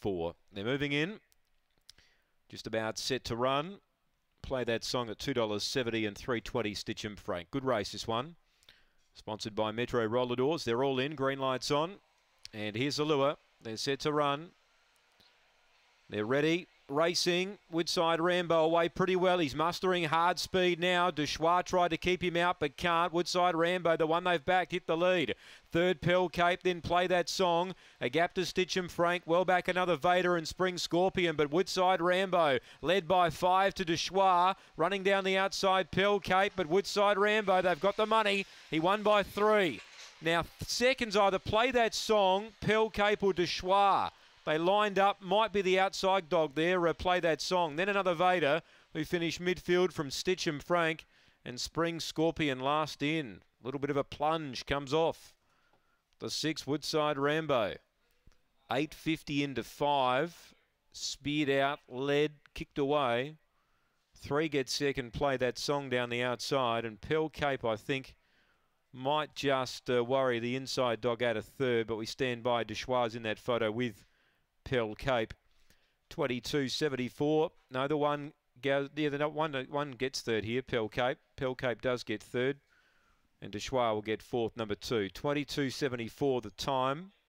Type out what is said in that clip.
four. They're moving in. Just about set to run. Play that song at $2.70 and 320 Stitchem Frank. Good race, this one. Sponsored by Metro Roller Doors. They're all in. Green lights on. And here's the lure. They're set to run. They're ready. Racing. Woodside Rambo away pretty well. He's mustering hard speed now. Deschwa tried to keep him out but can't. Woodside Rambo, the one they've backed, hit the lead. Third Pearl Cape, then play that song. A gap to Stitchem Frank. Well back another Vader and Spring Scorpion, but Woodside Rambo led by five to Deschwa. Running down the outside, Pearl Cape, but Woodside Rambo, they've got the money. He won by three. Now, seconds either play that song, Pearl Cape or Deschwa. They lined up, might be the outside dog there, uh, play that song. Then another Vader who finished midfield from Stitchem Frank and Spring Scorpion last in. A little bit of a plunge comes off. The six Woodside Rambo. 850 into five. Speared out, led, kicked away. Three gets second, play that song down the outside. And Pearl Cape, I think, might just uh, worry the inside dog out of third, but we stand by Deschwaz in that photo with Pearl Cape. 22.74. No, the one yeah, the one, one gets third here, Pearl Cape. Pearl Cape does get third. And Deschwa will get fourth, number two. 22.74 the time.